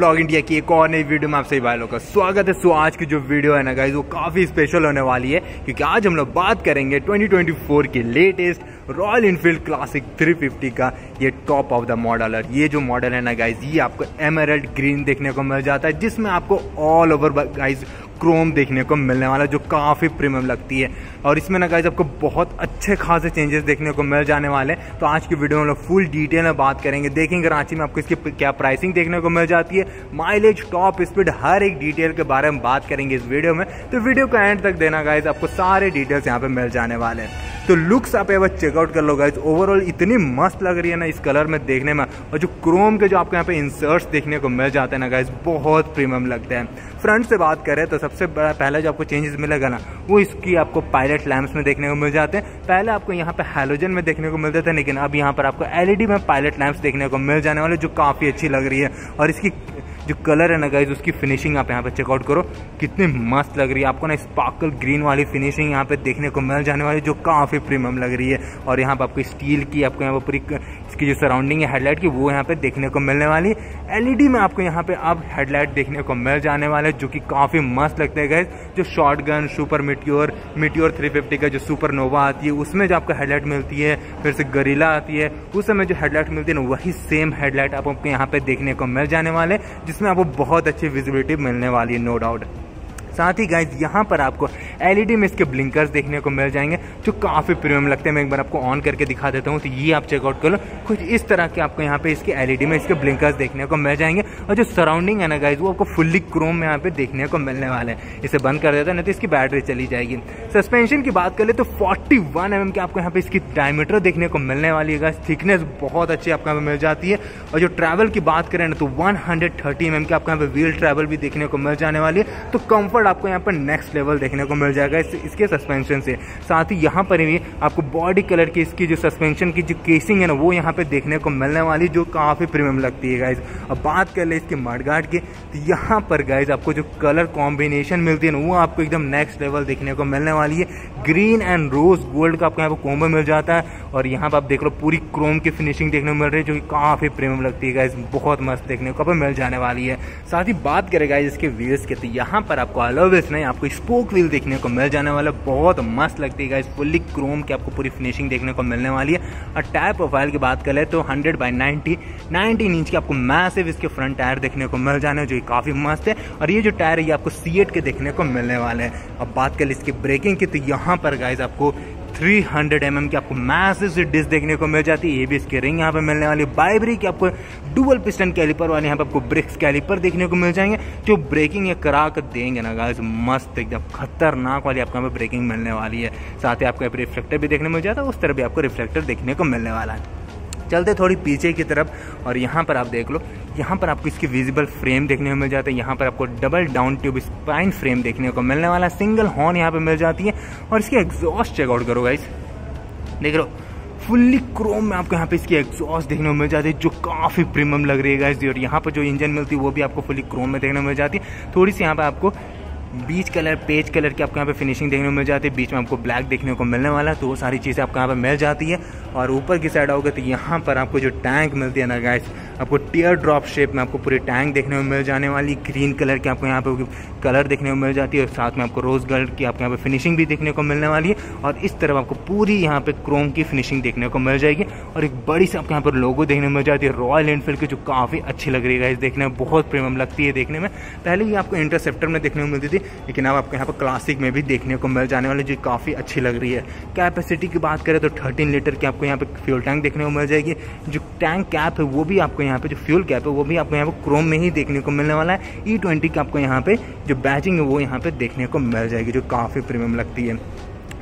Blog India की एक और नई वीडियो में आप सभी भाई का स्वागत है। सो आज की जो वीडियो है ना गाइज़ वो काफ़ी स्पेशल होने वाली है, क्योंकि आज हम लोग बात करेंगे 2024 के लेटेस्ट रॉयल इनफील्ड क्लासिक 350 का ये टॉप ऑफ़ द मॉडल है। ये जो मॉडल है ना गाइज़ ये आपको एमरल्ड ग्रीन देखने को मिल जाता है, जिसमें आपको ऑल ओवर गाइज़ क्रोम देखने को मिलने वाला जो काफ़ी प्रीमियम लगती है। और इसमें ना गाइज़ आपको बहुत अच्छे खासे चेंजेस देखने को मिल जाने वाले हैं। तो आज की वीडियो में लोग फुल डिटेल में बात करेंगे। देखेंगे रांची में आपको इसकी क्या प्राइसिंग देखने को मिल जाती है। माइलेज टॉप स्पीड हर एक डिटेल के बारे में बात करेंगे इस वीडियो में। तो वीडियो का एंड तक देना गाइज़ आपको सारे डिटेल्स यहाँ पे मिल जाने वाले हैं। तो लुक्स आप एक बार चेकआउट कर लो गाइज़ ओवरऑल इतनी मस्त लग रही है ना इस कलर में देखने में। और जो क्रोम के जो आपको यहाँ पे इंसर्ट्स देखने को मिल जाते हैं ना गाइज़ बहुत प्रीमियम लगते हैं। फ्रंट से बात करें तो सबसे बड़ा पहला जो आपको चेंजेस मिलेगा ना, वो इसकी आपको पायलट लैम्प्स में देखने को मिल जाते हैं। पहले आपको यहाँ पे हेलोजन में देखने को मिलते थे, लेकिन अब यहाँ पर आपको एलईडी में पायलट लैम्प्स देखने को मिल जाने वाले, जो काफ़ी अच्छी लग रही है। और इसकी जो कलर है ना गाइज़ उसकी फिनिशिंग आप यहाँ पे चेकआउट करो। कितनी मस्त लग रही है। आपको ना स्पार्कल ग्रीन वाली फिनिशिंग यहाँ पे देखने को मिल जाने वाली, जो काफ़ी प्रीमियम लग रही है। और यहाँ पे आपको स्टील की, आपको यहाँ पर पूरी इसकी जो सराउंडिंग है हेडलाइट की, वो यहाँ पे देखने को मिलने वाली है। एलईडी में आपको यहाँ पे अब हेडलाइट देखने को मिल जाने वाले जो कि काफ़ी मस्त लगते हैं गाइज़ जो short gun super meteor meteor three का जो सुपर नोवा आती है, उसमें जो आपको हेडलाइट मिलती है, फिर से गरीला आती है, उस समय जो हेडलाइट मिलती है ना, वही सेम हेडलाइट आपको यहाँ पे देखने को मिल जाने वाले जिसमें आपको बहुत अच्छी विजिबिलिटी मिलने वाली है नो डाउट साथ ही गाइज़ यहाँ पर आपको एलईडी में इसके ब्लिंकर्स देखने को मिल जाएँगे, जो काफ़ी प्रीमियम लगते हैं। मैं एक बार आपको ऑन करके दिखा देता हूँ तो ये आप चेकआउट कर लो। कुछ इस तरह के आपको यहाँ पे इसके एलईडी में इसके ब्लिंकर्स देखने को मिल जाएँगे। और जो सराउंडिंग है ना गाइज़ वो आपको फुल्ली क्रोम में यहाँ पे देखने को मिलने वाले हैं। इसे बंद कर देता है ना तो इसकी बैटरी चली जाएगी। सस्पेंशन की बात करें तो फोर्टी वन एम की आपको यहाँ पे इसकी डायमीटर देखने को मिलने वाली है गाइज़ थिकनेस बहुत अच्छी आपको यहाँ पे मिल जाती है। और जो ट्रैवल की बात करें ना तो वन हंड्रेड थर्टी एम की आपको यहाँ पे व्हील ट्रैवल भी देखने को मिल जाने वाली है। तो कंफर्ट आपको यहाँ पर नेक्स्ट लेवल देखने को मिल जाएगा इस, इसके सस्पेंशन से। साथ ही यहाँ पर भी आपको बॉडी कलर की इसकी जो सस्पेंशन की जो केसिंग है ना वो यहाँ पे देखने को मिलने वाली जो काफ़ी प्रीमियम लगती है गाइज़ अब बात कर ले इसकी मडगार्ड की तो यहाँ पर गाइज़ आपको जो कलर कॉम्बिनेशन मिलती है ना वो आपको एकदम नेक्स्ट लेवल देखने को मिलने वाली है। ग्रीन एंड रोज गोल्ड का आपको यहाँ पर कॉम्बो मिल जाता है और यहाँ पर आप देख लो पूरी क्रोम की फिनिशिंग देखने को मिल रही है जो कि काफ़ी प्रीमियम लगती है गाइज़ बहुत मस्त देखने को मिल जाने वाली है। साथ ही बात करें गाइज़ इसके व्हील्स के तो यहाँ पर आपको अलोवेस नहीं आपको स्पोक व्हील देखने को मिल जाने वाला, बहुत मस्त लगती है फुल्ली क्रोम की आपको पूरी फिनिशिंग देखने को मिलने वाली है। और टायर प्रोफ़ाइल की बात करें तो 100 बाई 90 19 इंच की आपको मैसिव इसके फ्रंट टायर देखने को मिल जाने, जो काफ़ी मस्त है। और ये जो टायर है, ये आपको सी के देखने को मिलने वाले हैं। अब बात करें इसकी ब्रेकिंग की तो यहाँ पर गाइज़ आपको 300 हंड्रेड एम एम की आपको मैसेज डिस्क देखने को मिल जाती है। ये भी इसके रिंग यहाँ पे मिलने वाली। बाइबरी की आपको डुबल पिस्टन कैलिपर वाले यहाँ पे आपको ब्रिक्स कैलिपर देखने को मिल जाएँगे, जो ब्रेकिंग ये करा कर देंगे ना गाइस मस्त एकदम खतरनाक वाली आपको यहाँ पे ब्रेकिंग मिलने वाली है। साथ ही आपको यहाँ पर रिफ्लेक्टर भी देखने मिल जाता है, उस तरह भी आपको रिफ्लेक्टर देखने को मिलने वाला है। चलते थोड़ी पीछे की तरफ़, और यहाँ पर आप देख लो, यहाँ पर आपको इसकी विजिबल फ्रेम देखने को मिल जाता है, यहाँ पर आपको double down tube spine frame देखने को मिलने वाला सिंगल हॉर्न यहाँ पे मिल जाती है, और इसकी एग्जॉस्ट चेकआउट करो गाइस देख लो फुल्ली क्रोम में आपको यहाँ पे इसकी एग्जॉस्ट देखने को मिल जाती है, जो काफ़ी प्रीमियम लग रही है गाइस और यहाँ पर जो इंजन मिलती है, वो भी आपको फुल्ली क्रोम में देखने को मिल जाती है। थोड़ी सी यहाँ पे आपको बीच कलर, पेज कलर की आपको यहाँ पे फिनिशिंग देखने को मिल जाती है। बीच में आपको ब्लैक देखने को मिलने वाला है तो वो सारी चीज़ें आपको यहाँ पे मिल जाती है। और ऊपर की साइड आओगे तो यहाँ पर आपको जो टैंक मिलती है ना गाइस आपको टीयर ड्रॉप शेप में आपको पूरी टैंक देखने को मिल जाने वाली। ग्रीन कलर की आपको यहाँ पे कलर देखने को मिल जाती है और साथ में आपको रोज गोल्ड की आपको यहाँ पे फिनिशिंग भी देखने को मिलने वाली है। और इस तरफ़ आपको पूरी यहाँ पे क्रोम की फिनिशिंग देखने को मिल जाएगी। और एक बड़ी सी आपको यहाँ पर लोगो देखने को मिल जाती है रॉयल एनफील्ड की, जो काफ़ी अच्छी लग रही है इस देखने में, बहुत प्रीमियम लगती है देखने में। पहले ही आपको इंटरसेप्टर में देखने को मिलती थी लेकिन अब आपको यहाँ पर क्लासिक में भी देखने को मिल जाने वाली, जो काफ़ी अच्छी लग रही है। कैपेसिटी की बात करें तो थर्टीन लीटर की आपको यहाँ पर फ्यूल टैंक देखने को मिल जाएगी। जो टैंक कैप है, वो भी आपको यहाँ पर जो फ्यूल कैप है, वो भी आपको यहाँ पर क्रोम में ही देखने को मिलने वाला है। ई ट्वेंटी की आपको यहाँ पर जो बैचिंग है, वो यहाँ पर देखने को मिल जाएगी, जो काफ़ी प्रीमियम लगती है।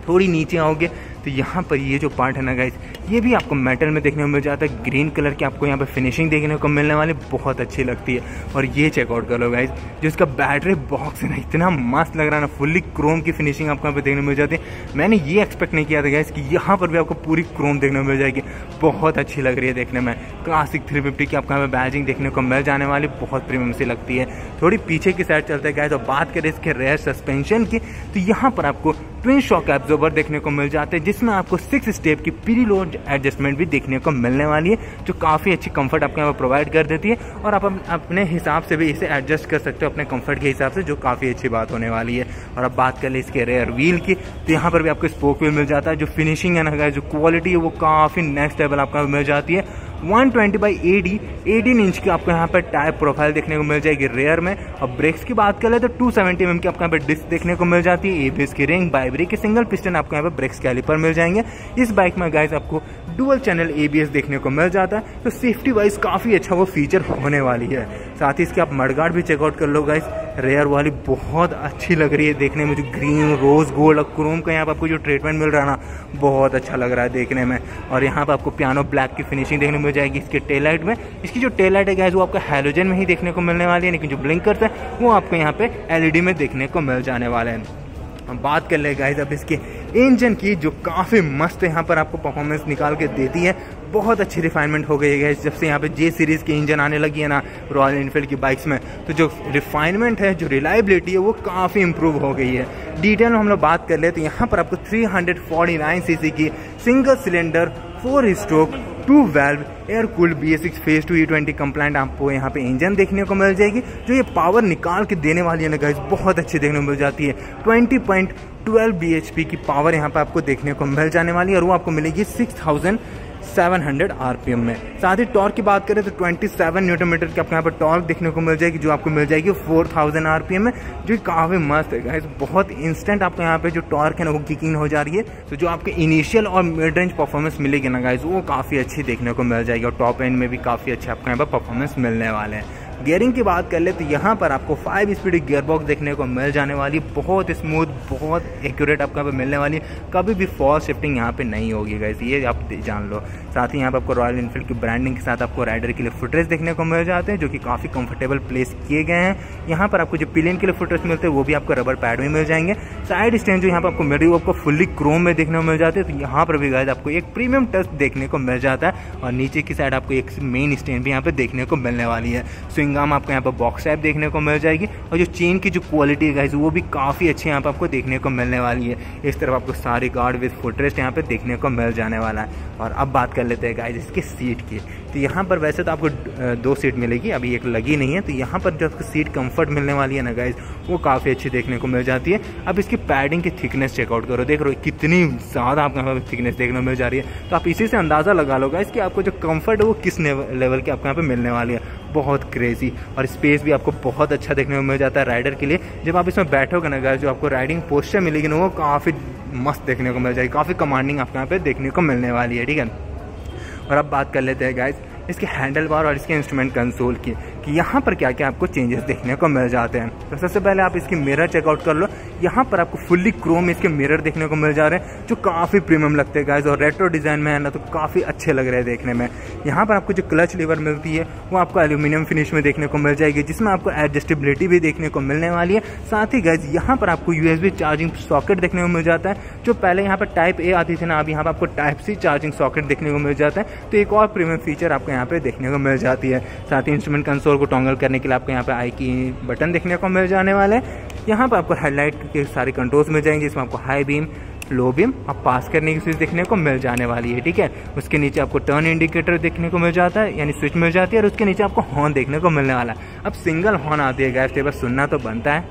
थोड़ी नीचे आओगे तो यहाँ पर ये जो पार्ट है ना गाइज़ ये भी आपको मेटल में देखने को मिल जाता है। ग्रीन कलर की आपको यहाँ पर फिनिशिंग देखने को मिलने वाली, बहुत अच्छी लगती है। और ये चेकआउट कर लो गाइज़ जो इसका बैटरी बॉक्स है ना, इतना मस्त लग रहा है ना फुल्ली क्रोम की फिनिशिंग आपको यहाँ पे देखने को मिल जाती है। मैंने ये एक्सपेक्ट नहीं किया था गाइज़ कि यहाँ पर भी आपको पूरी क्रोम देखने को मिल जाएगी। बहुत अच्छी लग रही है देखने में। क्लासिक थ्री फिफ्टी की आपको यहाँ पे बैजिंग देखने को मिल जाने वाली, बहुत प्रीमियम सी लगती है। थोड़ी पीछे की साइड चलते हैं गाइज़ और बात करें इसके रेयर सस्पेंशन की तो यहाँ पर आपको ट्विन शॉक एब्जॉर्बर देखने को मिल जाते हैं, जिसमें आपको सिक्स स्टेप की प्री लोड एडजस्टमेंट भी देखने को मिलने वाली है, जो काफ़ी अच्छी कंफर्ट आपको यहाँ पर प्रोवाइड कर देती है, और आप अपने हिसाब से भी इसे एडजस्ट कर सकते हो अपने कंफर्ट के हिसाब से, जो काफ़ी अच्छी बात होने वाली है। और अब बात कर ले इसके रेयर व्हील की तो यहाँ पर भी आपको स्पोक व्हील मिल जाता है, जो फिनिशिंग है ना जो क्वालिटी है, वो काफ़ी नेक्स्ट लेवल आपको मिल जाती है। 120 twenty by AD eighteen inch की आपको यहाँ पर टायर प्रोफ़ाइल देखने को मिल जाएगी रेयर में। और ब्रेक्स की बात करें तो टू सेवेंटी एम की आपको यहाँ पर डिस्क देखने को मिल जाती है। एबीएस की रिंग बाइब्रेक के सिंगल पिस्टन आपको यहाँ पर ब्रेक्स कैलिपर मिल जाएँगे। इस बाइक में गाइस आपको डुअल चैनल एबीएस देखने को मिल जाता है। तो सेफ्टी वाइज काफ़ी अच्छा वो फीचर होने वाली है। साथ ही इसके आप मडगार्ड भी चेकआउट कर लो गाइस रेयर वाली बहुत अच्छी लग रही है देखने में, जो ग्रीन रोज गोल्ड और क्रोम का यहाँ पर आपको जो ट्रीटमेंट मिल रहा है ना, बहुत अच्छा लग रहा है देखने में. और यहाँ पर आपको पियानो ब्लैक की फिनिशिंग देखने को मिल जाएगी इसके टेल लाइट में. इसकी जो टेल लाइट है गैस वो आपको हेलोजन में ही देखने को मिलने वाली है, लेकिन जो ब्लिंकर्स है, वो आपको यहाँ पे एलईडी में देखने को मिल जाने वाले हैं. हम बात कर ले गाइज़ अब इसके इंजन की, जो काफ़ी मस्त यहाँ पर आपको परफॉर्मेंस निकाल के देती है. बहुत अच्छी रिफाइनमेंट हो गई है जब से यहाँ पे जे सीरीज़ के इंजन आने लगी है ना रॉयल इनफील्ड की बाइक्स में तो जो रिफाइनमेंट है, जो रिलायबिलिटी है, वो काफ़ी इंप्रूव हो गई है। डिटेल में हम लोग बात कर ले तो यहाँ पर आपको 349 सीसी की single cylinder four stroke two valve air cooled B six phase two E twenty compliant आपको यहाँ पे इंजन देखने को मिल जाएगी। जो ये पावर निकाल के देने वाली है ना गाइस बहुत अच्छी देखने को मिल जाती है। Twenty point twelve B H P की पावर यहाँ पे आपको देखने को मिल जाने वाली है और वो आपको मिलेगी सिक्स थाउज़ेंड 700 आरपीएम में। साथ ही टॉर्क की बात करें तो 27 न्यूटन मीटर की आपको यहाँ पर टॉर्क देखने को मिल जाएगी, जो आपको मिल जाएगी 4000 आरपीएम में, जो काफ़ी मस्त है। गाइस बहुत इंस्टेंट आपको यहाँ पे जो टॉर्क है ना, वो किकिंग हो जा रही है। तो जो आपके इनिशियल और मिड रेंज परफॉर्मेंस मिलेगी ना गाइज़ वो काफ़ी अच्छी देखने को मिल जाएगी और टॉप एंड में भी काफ़ी अच्छे आपको यहाँ पर परफॉर्मेंस मिलने वाले हैं। गियरिंग की बात कर ले तो यहाँ पर आपको फाइव स्पीड गियर बॉक्स देखने को मिल जाने वाली, बहुत स्मूथ बहुत एक्यूरेट आपको यहाँ पे मिलने वाली कभी भी फॉल शिफ्टिंग यहाँ पे नहीं होगी गैस ये आप जान लो। साथ ही यहाँ पर आपको रॉयल इनफील्ड की ब्रांडिंग के साथ आपको राइडर के लिए फुटरेस देखने को मिल जाते हैं, जो कि काफ़ी कंफर्टेबल प्लेस किए गए हैं। यहाँ पर आपको जो पिलियन के लिए फुटरेस मिलते हैं, वो भी आपको रबर पैड में मिल जाएँगे। साइड स्टैंड जो यहाँ पर आपको मिल आपको फुल्ली क्रोम में देखने को मिल जाते हैं तो यहाँ पर भी गाइज़ आपको एक प्रीमियम टच देखने को मिल जाता है, और नीचे की साइड आपको एक मेन स्टैंड भी यहाँ पे देखने को मिलने वाली है। स्विंगाम आपको यहाँ पर बॉक्स टाइप देखने को मिल जाएगी। और जो चेन की जो क्वालिटी है गाइज़ वो भी काफ़ी अच्छी यहाँ पर आपको देखने को मिलने वाली है। इस तरफ़ आपको सारी गार्ड विथ फुटरेस्ट यहाँ पर देखने को मिल जाने वाला है। और अब बात कर लेते हैं गाइज़ इसकी सीट की। तो यहाँ पर वैसे तो आपको दो सीट मिलेगी, अभी एक लगी नहीं है तो यहाँ पर जो आपको सीट कंफर्ट मिलने वाली है ना गाइज़ वो काफ़ी अच्छी देखने को मिल जाती है। अब इसकी पैडिंग की थिकनेस चेकआउट करो, देख रहे हो कितनी ज़्यादा आपको यहाँ पर थिकनेस देखने को मिल जा रही है। तो आप इसी से अंदाज़ा लगा लो गाइज़ कि आपको जो कंफर्ट है वो किस लेवल की आपको यहाँ पर मिलने वाली है। बहुत क्रेजी और स्पेस भी आपको बहुत अच्छा देखने को मिल जाता है राइडर के लिए। जब आप इसमें बैठोगे ना गाइज़ जो आपको राइडिंग पोस्चर मिलेगी ना, वो काफ़ी मस्त देखने को मिल जाएगी, काफ़ी कमांडिंग आपको यहाँ पे देखने को मिलने वाली है, ठीक है? और अब बात कर लेते हैं गाइज़ इसके हैंडल बार और इसके इंस्ट्रूमेंट कंसोल की, कि यहाँ पर क्या क्या आपको चेंजेस देखने को मिल जाते हैं। तो सबसे पहले आप इसकी मिरर चेकआउट कर लो यहाँ पर आपको फुल्ली क्रोम इसके मिरर देखने को मिल जा रहे हैं, जो काफ़ी प्रीमियम लगते हैं गाइज़ और रेट्रो डिज़ाइन में है ना तो काफ़ी अच्छे लग रहे हैं देखने में। यहाँ पर आपको जो क्लच लीवर मिलती है, वो आपको एल्यूमिनियम फिनिश में देखने को मिल जाएगी, जिसमें आपको एडजस्टेबिलिटी भी देखने को मिलने वाली है। साथ ही गाइज़ यहाँ पर आपको यूएसबी चार्जिंग सॉकेट देखने को मिल जाता है, जो पहले यहाँ पर टाइप ए आती थी ना, अब यहाँ पर आपको टाइप सी चार्जिंग सॉकेट देखने को मिल जाता है। तो एक और प्रीमियम फीचर आपको यहाँ पे देखने को मिल जाती है। साथ ही इंस्ट्रूमेंट कंसोल को टोंगल करने के लिए आपको यहाँ पे आई की बटन देखने को मिल जाने वाले यहाँ पर आपको हेडलाइट के सारे कंट्रोल्स मिल जाएँगे, जिसमें आपको हाई बीम लो बीम और पास करने की स्विच देखने को मिल जाने वाली है, ठीक है? उसके नीचे आपको टर्न इंडिकेटर देखने को मिल जाता है, यानी स्विच मिल जाती है, और उसके नीचे आपको हॉर्न देखने को मिलने वाला है। अब सिंगल हॉर्न आती है गैस टेबल सुनना तो बनता है।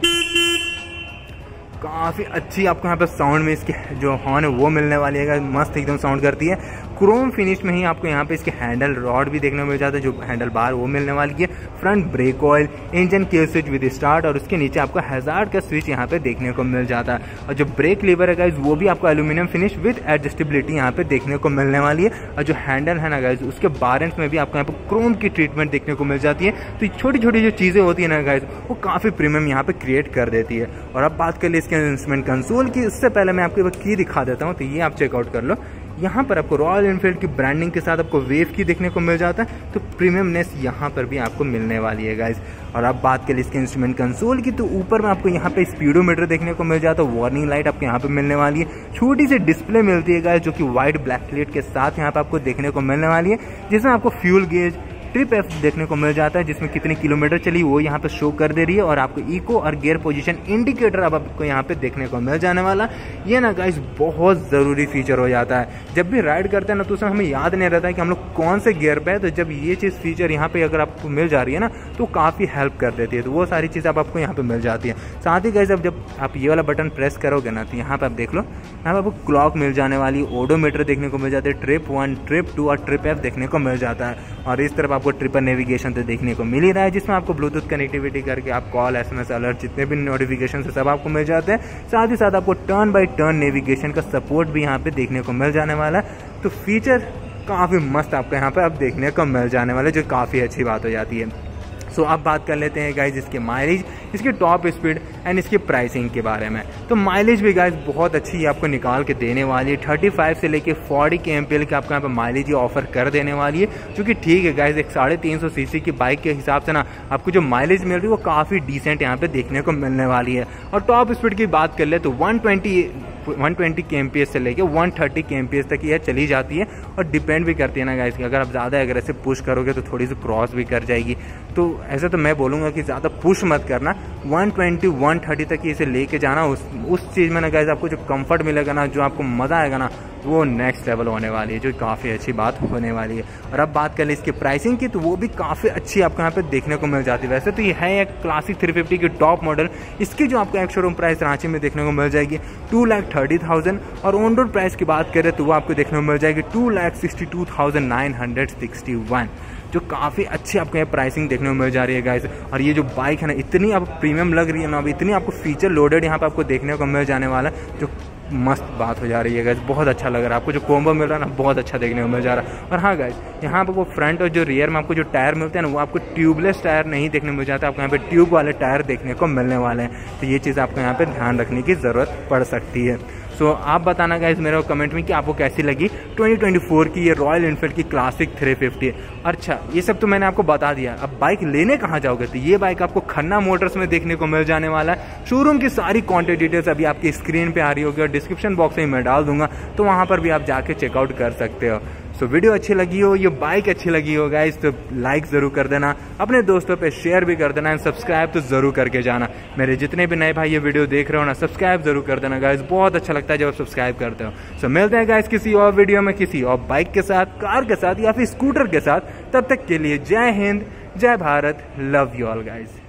काफ़ी अच्छी आपको यहाँ पे साउंड में इसके जो हॉर्न है, वो मिलने वाली है मस्त एकदम साउंड करती है। क्रोम फिनिश में ही आपको यहाँ पे इसके हैंडल रॉड भी देखने को मिल जाता है, जो हैंडल बार वो मिलने वाली है। फ्रंट ब्रेक ऑयल, इंजन के स्विच विद स्टार्ट, और उसके नीचे आपको हज़ार का स्विच यहाँ पे देखने को मिल जाता है। और जो ब्रेक लीवर है गाइज़ वो भी आपको एल्यूमिनियम फिनिश विद एडजस्टेबिलिटी यहाँ पे देखने को मिलने वाली है। और जो हैंडल है ना गाइज़ उसके बारेंस में भी आपको यहाँ पे क्रोम की ट्रीटमेंट देखने को मिल जाती है। तो छोटी छोटी जो चीज़ें होती है ना गाइज़ वो काफ़ी प्रीमियम यहाँ पे क्रिएट कर देती है। और अब बात कर ले इसके इंस्ट्रूमेंट कंसोल की उससे पहले मैं आपको की दिखा देता हूँ तो ये आप चेकआउट कर लो। यहाँ पर आपको रॉयल इनफील्ड की ब्रांडिंग के साथ आपको वेव की देखने को मिल जाता है। तो प्रीमियमनेस यहाँ पर भी आपको मिलने वाली है गाइज़ और अब बात करें इसके इंस्ट्रूमेंट कंसोल की तो ऊपर में आपको यहाँ पे स्पीडोमीटर देखने को मिल जाता है। वार्निंग लाइट आपको यहाँ पे मिलने वाली है। छोटी सी डिस्प्ले मिलती है गाइज़ जो कि व्हाइट ब्लैक प्लेट के साथ यहाँ पे आपको देखने को मिलने वाली है, जिसमें आपको फ्यूल गेज ट्रिप एफ़ देखने को मिल जाता है, जिसमें कितनी किलोमीटर चली वो यहाँ पे शो कर दे रही है और आपको इको और गियर पोजिशन इंडिकेटर अब आपको यहाँ पे देखने को मिल जाने वाला। ये ना गाइस बहुत ज़रूरी फीचर हो जाता है। जब भी राइड करते हैं ना तो उसमें हमें याद नहीं रहता है कि हम लोग कौन से गियर पे है तो जब ये चीज़ फीचर यहाँ पे अगर आपको मिल जा रही है ना तो काफ़ी हेल्प कर देती है। तो वो सारी चीज़ अब आपको यहाँ पे मिल जाती है। साथ ही गाइस अब जब आप ये वाला बटन प्रेस करोगे ना तो यहाँ पे आप देख लो, यहाँ पे आपको क्लॉक मिल जाने वाली ओडोमीटर देखने को मिल जाती है ट्रिप वन ट्रिप टू और ट्रिप एफ़ देखने को मिल जाता है। और इस तरफ़ आपको ट्रिपल नेविगेशन तो देखने को मिल ही रहा है, जिसमें आपको ब्लूटूथ कनेक्टिविटी करके आप कॉल एस एम अलर्ट जितने भी नोटिफिकेशन सब आपको मिल जाते हैं। साथ ही साथ आपको टर्न बाई टर्न नेविगेशन का सपोर्ट भी यहाँ पे देखने को मिल जाने वाला है। तो फीचर काफ़ी मस्त आपको यहाँ पे अब देखने को मिल जाने वाला, जो काफ़ी अच्छी बात हो जाती है। सो so, अब बात कर लेते हैं गाइज़ इसके माइलेज इसके टॉप स्पीड एंड इसकी प्राइसिंग के बारे में। तो माइलेज भी गाइज़ बहुत अच्छी है आपको निकाल के देने वाली है। थर्टी फाइव से लेके फोर्टी के एम की आपको यहाँ पर माइलेज ही ऑफ़र कर देने वाली है जो कि ठीक है गाइज़ एक साढ़े तीन सौ सी की बाइक के हिसाब से ना आपको जो माइलेज मिल रही है वो काफ़ी डिसेंट यहाँ पर देखने को मिलने वाली है। और टॉप स्पीड की बात कर ले तो वन ट्वेंटी 120 के से लेके 130 के तक यह चली जाती है और डिपेंड भी करती है ना गाइस अगर आप ज़्यादा एग्रेसिव पुश करोगे तो थोड़ी सी क्रॉस भी कर जाएगी। तो ऐसा तो मैं बोलूँगा कि ज़्यादा पुश मत करना। 120 130 तक इसे लेके जाना। उस उस चीज़ में ना गाइस आपको जो कंफर्ट मिलेगा ना, जो आपको मज़ा आएगा ना वो नेक्स्ट लेवल होने वाली है, जो काफ़ी अच्छी बात होने वाली है। और अब बात कर लें इसकी प्राइसिंग की तो वो भी काफ़ी अच्छी आपको यहाँ पे देखने को मिल जाती है। वैसे तो ये है एक क्लासिक 350 की टॉप मॉडल इसकी जो आपको एक शोरूम प्राइस रांची में देखने को मिल जाएगी टू लैख थर्टी थाउज़ेंड और ऑन रोड प्राइस की बात करें तो वो आपको देखने को मिल जाएगी two lakh sixty two thousand nine hundred sixty one जो काफ़ी अच्छी आपको यहाँ प्राइसिंग देखने को मिल जा रही है गाइस और ये जो बाइक है ना, इतनी आप प्रीमियम लग रही है ना, अब इतनी आपको फीचर लोडेड यहाँ पे आपको देखने को मिल जाने वाला है, जो मस्त बात हो जा रही है गैस बहुत अच्छा लग रहा है आपको. जो कोम्बो मिल रहा है ना, बहुत अच्छा देखने को मिल जा रहा है। और हाँ गैस यहाँ पर वो फ्रंट और जो रियर में आपको जो टायर मिलते हैं ना, वो आपको ट्यूबलेस टायर नहीं देखने मिल जाता. आपको यहाँ पे ट्यूब वाले टायर देखने को मिलने वाले हैं. तो ये चीज़ आपको यहाँ पे ध्यान रखने की ज़रूरत पड़ सकती है. सो so, आप बताना गाइज़ मेरे को कमेंट में कि आपको कैसी लगी? 2024 की ये रॉयल इनफील्ड की क्लासिक 350 अच्छा ये सब तो मैंने आपको बता दिया। अब बाइक लेने कहाँ जाओगे तो ये बाइक आपको खन्ना मोटर्स में देखने को मिल जाने वाला है। शोरूम की सारी कॉन्टेक्ट डिटेल्स अभी आपकी स्क्रीन पर आ रही होगी और डिस्क्रिप्शन बॉक्स में मैं डाल दूँगा। तो वहाँ पर भी आप जाके चेकआउट कर सकते हो। सो वीडियो अच्छी लगी हो, ये बाइक अच्छी लगी हो गाइज़ तो लाइक ज़रूर कर देना। अपने दोस्तों पे शेयर भी कर देना एंड सब्सक्राइब तो ज़रूर करके जाना। मेरे जितने भी नए भाई ये वीडियो देख रहे हो ना सब्सक्राइब ज़रूर कर देना गाइज़ बहुत अच्छा लगता है जब आप सब्सक्राइब करते हो। सो मिलते हैं गाइस किसी और वीडियो में, किसी और बाइक के साथ कार के साथ या फिर स्कूटर के साथ। तब तक के लिए जय हिंद, जय Bharat love you all guys